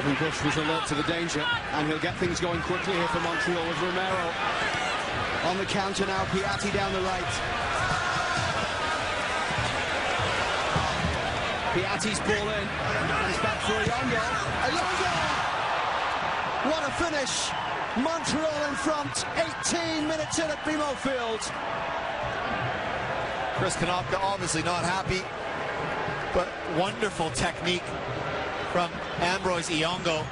Evan Bush was alert to the danger, and he'll get things going quickly here for Montreal with Romero. On the counter now, Piatti down the right. Piatti's ball in. Comes back for Oyongo. Oyongo! What a finish! Montreal in front, 18 minutes in at BMO Field. Chris Konopka obviously not happy, but wonderful technique from Ambroise Oyongo.